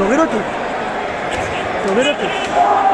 Toberotti. Toberotti.